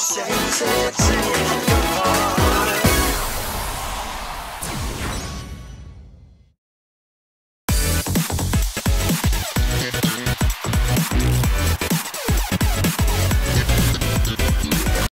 appreciated.